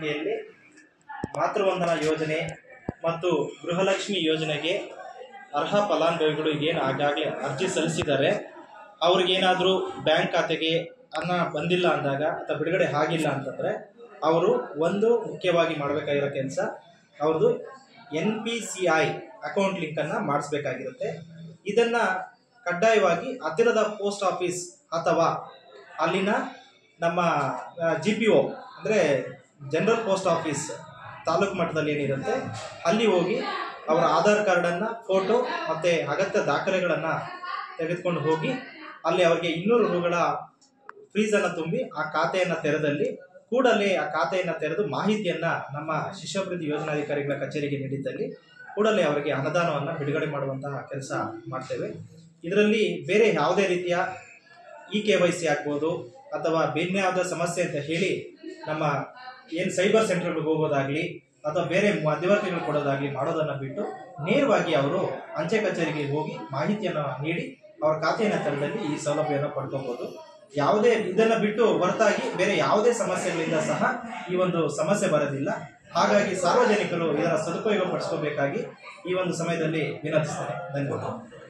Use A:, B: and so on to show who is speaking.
A: ಯೋಜನೆಯಲ್ಲಿ ಮಾತೃವಂದನಾ ಯೋಜನೆ ಮತ್ತು ಗೃಹಲಕ್ಷ್ಮಿ ಯೋಜನೆಗೆ ಅರ್ಹ ಫಲಾನುಭವಿಗಳು ಏನು ಆಗಾಗಲೇ ಅರ್ಜಿ ಸಲ್ಲಿಸಿದ್ದಾರೆ. ಅವ್ರಿಗೇನಾದರೂ ಬ್ಯಾಂಕ್ ಖಾತೆಗೆ ಹಣ ಬಂದಿಲ್ಲ ಅಂದಾಗ ಅಥವಾ ಬಿಡುಗಡೆ ಆಗಿಲ್ಲ ಅಂತಂದರೆ ಅವರು ಒಂದು ಮುಖ್ಯವಾಗಿ ಮಾಡಬೇಕಾಗಿರೋ ಕೆಲಸ ಅವ್ರದ್ದು N P C I account ಲಿಂಕನ್ನು ಮಾಡಿಸ್ಬೇಕಾಗಿರುತ್ತೆ. ಇದನ್ನು ಕಡ್ಡಾಯವಾಗಿ ಹತ್ತಿರದ ಪೋಸ್ಟ್ ಆಫೀಸ್ ಅಥವಾ ಅಲ್ಲಿನ ನಮ್ಮ ಜಿ ಪಿ ಓ ಅಂದರೆ ಜನರಲ್ ಪೋಸ್ಟ್ ಆಫೀಸ್ ತಾಲೂಕು ಮಟ್ಟದಲ್ಲಿ ಏನಿರುತ್ತೆ, ಅಲ್ಲಿ ಹೋಗಿ ಅವರ ಆಧಾರ್ ಕಾರ್ಡನ್ನು ಫೋಟೋ ಮತ್ತು ಅಗತ್ಯ ದಾಖಲೆಗಳನ್ನು ತೆಗೆದುಕೊಂಡು ಹೋಗಿ ಅಲ್ಲಿ ಅವರಿಗೆ ಇನ್ನೂರು ರೂಗಳ ಫೀಸನ್ನು ತುಂಬಿ ಆ ಖಾತೆಯನ್ನು ತೆರೆದಲ್ಲಿ ಕೂಡಲೇ ಆ ಖಾತೆಯನ್ನು ತೆರೆದು ಮಾಹಿತಿಯನ್ನು ನಮ್ಮ ಶಿಷ್ಯಾಭಿವೃದ್ಧಿ ಯೋಜನಾಧಿಕಾರಿಗಳ ಕಚೇರಿಗೆ ನೀಡಿದ್ದಲ್ಲಿ ಕೂಡಲೇ ಅವರಿಗೆ ಅನುದಾನವನ್ನು ಬಿಡುಗಡೆ ಮಾಡುವಂತಹ ಕೆಲಸ ಮಾಡ್ತೇವೆ. ಇದರಲ್ಲಿ ಬೇರೆ ಯಾವುದೇ ರೀತಿಯ ಇ ಕೆ ವೈ ಸಿ ಆಗ್ಬೋದು ಅಥವಾ ಬೇರೆ ಸಮಸ್ಯೆ ಅಂತ ಹೇಳಿ ನಮ್ಮ ಏನು ಸೈಬರ್ ಸೆಂಟರ್ಗಳಿಗೆ ಹೋಗೋದಾಗ್ಲಿ ಅಥವಾ ಬೇರೆ ಮಧ್ಯವರ್ತಿಗಳು ಕೊಡೋದಾಗ್ಲಿ ಮಾಡೋದನ್ನ ಬಿಟ್ಟು ನೇರವಾಗಿ ಅವರು ಅಂಚೆ ಕಚೇರಿಗೆ ಹೋಗಿ ಮಾಹಿತಿಯನ್ನು ನೀಡಿ ಅವರ ಖಾತೆಯನ್ನು ತೆರೆದಲ್ಲಿ ಈ ಸೌಲಭ್ಯವನ್ನು ಪಡ್ಕೋಬಹುದು ಯಾವುದೇ ಇದನ್ನ ಬಿಟ್ಟು ಹೊರತಾಗಿ ಬೇರೆ ಯಾವುದೇ ಸಮಸ್ಯೆಗಳಿಂದ ಸಹ ಈ ಒಂದು ಸಮಸ್ಯೆ ಬರೋದಿಲ್ಲ. ಹಾಗಾಗಿ ಸಾರ್ವಜನಿಕರು ಇದರ ಸದುಪಯೋಗ ಪಡಿಸ್ಕೋಬೇಕಾಗಿ ಈ ಒಂದು ಸಮಯದಲ್ಲಿ ವಿನಂತಿಸ್ತೇನೆ. ಧನ್ಯವಾದ